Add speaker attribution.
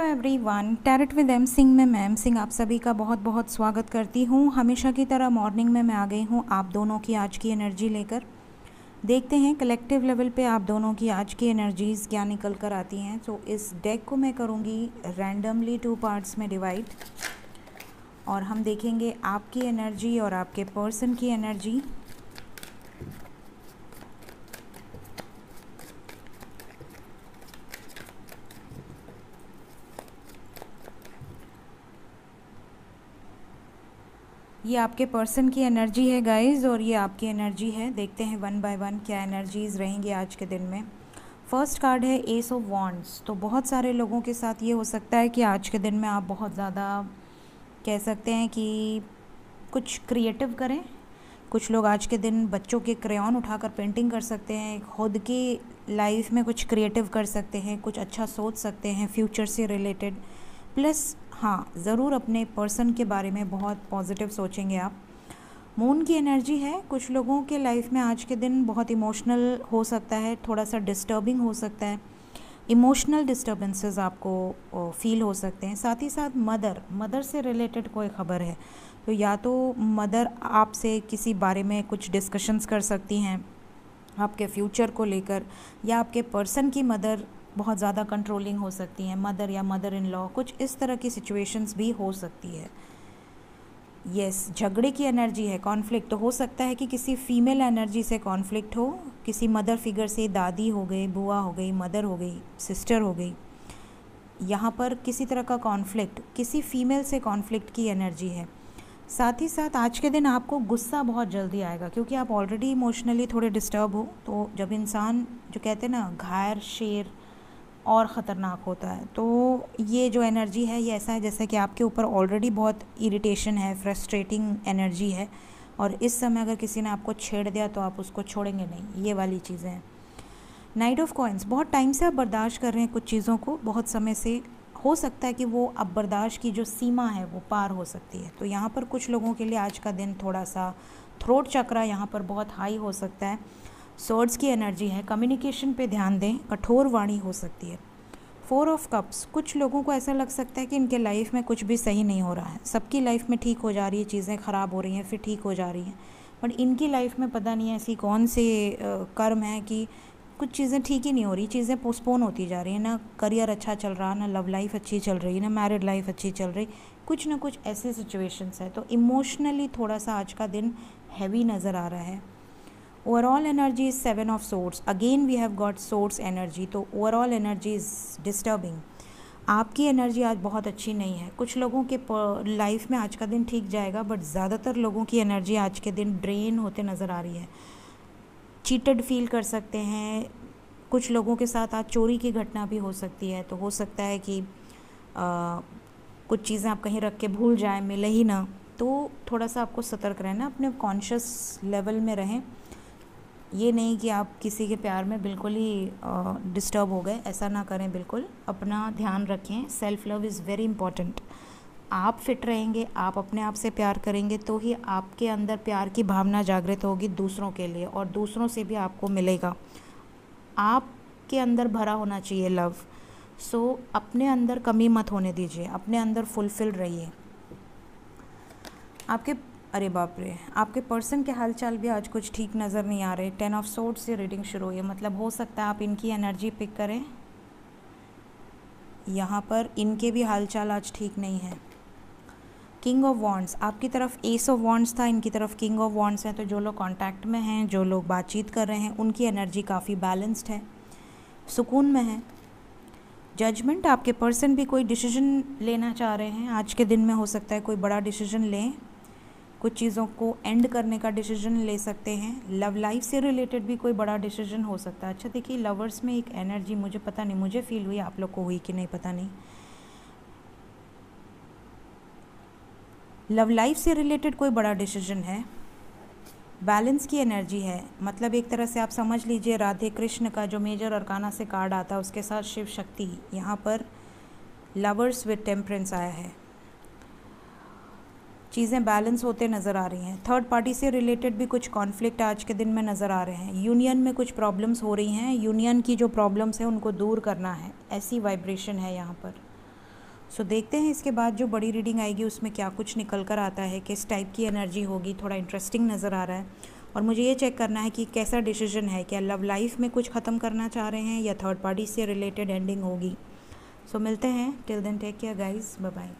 Speaker 1: Everyone tarot with M Singh में ma'am Singh आप सभी का बहुत बहुत स्वागत करती हूँ। हमेशा की तरह मॉर्निंग में मैं आ गई हूँ आप दोनों की आज की एनर्जी लेकर। देखते हैं कलेक्टिव लेवल पे आप दोनों की आज की एनर्जीज़ क्या निकल कर आती हैं। तो इस डेक को मैं करूँगी रैंडमली टू पार्ट्स में डिवाइड और हम देखेंगे आपकी एनर्जी और आपके पर्सन की एनर्जी ये आपके पर्सन की एनर्जी है गाइस और ये आपकी एनर्जी है। देखते हैं वन बाय वन क्या एनर्जीज़ रहेंगी आज के दिन में। फ़र्स्ट कार्ड है एस ऑफ़ वॉन्ट्स तो बहुत सारे लोगों के साथ ये हो सकता है कि आज के दिन में आप बहुत ज़्यादा कह सकते हैं कि कुछ क्रिएटिव करें। कुछ लोग आज के दिन बच्चों के क्रेन उठाकर पेंटिंग कर सकते हैं, खुद की लाइफ में कुछ क्रिएटिव कर सकते हैं, कुछ अच्छा सोच सकते हैं फ्यूचर से रिलेटेड प्लस हाँ ज़रूर अपने पर्सन के बारे में बहुत पॉजिटिव सोचेंगे आप। मून की एनर्जी है। कुछ लोगों के लाइफ में आज के दिन बहुत इमोशनल हो सकता है थोड़ा सा डिस्टर्बिंग हो सकता है। इमोशनल डिस्टर्बेंसेस आपको फील हो सकते हैं। साथ ही साथ मदर मदर से रिलेटेड कोई ख़बर है तो या तो मदर आपसे किसी बारे में कुछ डिस्कशंस कर सकती हैं, आपके फ्यूचर को लेकर, या आपके पर्सन की मदर बहुत ज़्यादा कंट्रोलिंग हो सकती हैं मदर या मदर इन लॉ कुछ इस तरह की सिचुएशंस भी हो सकती है। यस yes, झगड़े की एनर्जी है कॉन्फ्लिक्ट तो हो सकता है कि किसी फीमेल एनर्जी से कॉन्फ्लिक्ट हो किसी मदर फिगर से दादी हो गई बुआ हो गई मदर हो गई सिस्टर हो गई। यहाँ पर किसी तरह का कॉन्फ्लिक्ट किसी फीमेल से कॉन्फ्लिक्ट की एनर्जी है। साथ ही साथ आज के दिन आपको गुस्सा बहुत जल्दी आएगा क्योंकि आप ऑलरेडी इमोशनली थोड़े डिस्टर्ब हो तो जब इंसान जो कहते हैं ना घायर शेर और ख़तरनाक होता है। तो ये जो एनर्जी है, ये ऐसा है जैसे कि आपके ऊपर ऑलरेडी बहुत इरिटेशन है फ्रस्ट्रेटिंग एनर्जी है और इस समय अगर किसी ने आपको छेड़ दिया तो आप उसको छोड़ेंगे नहीं। ये वाली चीज़ें हैं। नाइट ऑफ़ कॉइन्स बहुत टाइम से आप बर्दाश्त कर रहे हैं कुछ चीज़ों को, बहुत समय से हो सकता है कि वो अब बर्दाश्त की जो सीमा है वो पार हो सकती है। तो यहाँ पर कुछ लोगों के लिए आज का दिन थोड़ा सा थ्रोट चक्रा यहाँ पर बहुत हाई हो सकता है। सोर्ड्स की एनर्जी है कम्युनिकेशन पे ध्यान दें, कठोर वाणी हो सकती है। फोर ऑफ़ कप्स कुछ लोगों को ऐसा लग सकता है कि इनके लाइफ में कुछ भी सही नहीं हो रहा है। सबकी लाइफ में ठीक हो जा रही है, चीज़ें ख़राब हो रही हैं, फिर ठीक हो जा रही हैं। बट इनकी लाइफ में पता नहीं ऐसी कौन से कर्म है कि कुछ चीज़ें ठीक ही नहीं हो रही, चीज़ें पोस्टपोन होती जा रही हैं। ना करियर अच्छा चल रहा, ना लव लाइफ अच्छी चल रही, ना मैरिड लाइफ अच्छी चल रही, कुछ ना कुछ ऐसे सिचुएशंस है। तो इमोशनली थोड़ा सा आज का दिन हैवी नज़र आ रहा है। Overall energy is seven of swords again we have got swords energy तो ओवरऑल एनर्जी इज़ डिस्टर्बिंग आपकी एनर्जी आज बहुत अच्छी नहीं है। कुछ लोगों के लाइफ में आज का दिन ठीक जाएगा बट ज़्यादातर लोगों की एनर्जी आज के दिन ड्रेन होते नज़र आ रही है। चीटेड फील कर सकते हैं। कुछ लोगों के साथ आज चोरी की घटना भी हो सकती है। तो हो सकता है कि आ, कुछ चीज़ें आप कहीं रख के भूल जाएँ मिले ही ना। तो थोड़ा सा आपको सतर्क रहना अपने कॉन्शियस लेवल में रहें। ये नहीं कि आप किसी के प्यार में बिल्कुल ही डिस्टर्ब हो गए ऐसा ना करें बिल्कुल। अपना ध्यान रखें self love is very important आप फिट रहेंगे आप अपने आप से प्यार करेंगे तो ही आपके अंदर प्यार की भावना जागृत होगी दूसरों के लिए और दूसरों से भी आपको मिलेगा। आपके अंदर भरा होना चाहिए लव सो so, अपने अंदर कमी मत होने दीजिए अपने अंदर फुलफिल रहिए। आपके अरे बाप रे, आपके पर्सन के हालचाल भी आज कुछ ठीक नज़र नहीं आ रहे। टेन ऑफ़ सोर्ट से रीडिंग शुरू हुई है। मतलब हो सकता है आप इनकी एनर्जी पिक करें। यहाँ पर इनके भी हालचाल आज ठीक नहीं है। किंग ऑफ़ वॉन्ट्स आपकी तरफ़ एस ऑफ़ वॉन्ट्स था, इनकी तरफ़ किंग ऑफ़ वॉन्ट्स हैं तो जो लोग कांटेक्ट में हैं, जो लोग बातचीत कर रहे हैं, उनकी एनर्जी काफ़ी बैलेंस्ड है। सुकून में है। जजमेंट आपके पर्सन भी कोई डिसीज़न लेना चाह रहे हैं। आज के दिन में हो सकता है कोई बड़ा डिसीज़न लें। कुछ चीज़ों को एंड करने का डिसीज़न ले सकते हैं। लव लाइफ से रिलेटेड भी कोई बड़ा डिसीज़न हो सकता है। अच्छा देखिए लवर्स में एक एनर्जी मुझे पता नहीं, मुझे फील हुई, आप लोग को हुई कि नहीं पता नहीं। लव लाइफ से रिलेटेड कोई बड़ा डिसीज़न है। बैलेंस की एनर्जी है। मतलब एक तरह से आप समझ लीजिए, राधे कृष्ण का जो मेजर अरकाना से कार्ड आता है, उसके साथ शिव शक्ति, यहाँ पर लवर्स विद टेम्परेंस आया है। चीज़ें बैलेंस होते नज़र आ रही हैं। थर्ड पार्टी से रिलेटेड भी कुछ कॉन्फ्लिक्ट आज के दिन में नज़र आ रहे हैं। यूनियन में कुछ प्रॉब्लम्स हो रही हैं। यूनियन की जो प्रॉब्लम्स हैं उनको दूर करना है। ऐसी वाइब्रेशन है यहाँ पर। सो so, देखते हैं इसके बाद जो बड़ी रीडिंग आएगी उसमें क्या कुछ निकल कर आता है किस टाइप की एनर्जी होगी थोड़ा इंटरेस्टिंग नज़र आ रहा है। और मुझे ये चेक करना है कि कैसा डिसीज़न है क्या लव लाइफ में कुछ ख़त्म करना चाह रहे हैं या थर्ड पार्टी से रिलेटेड एंडिंग होगी। सो so, मिलते हैं। Till then take care bye bye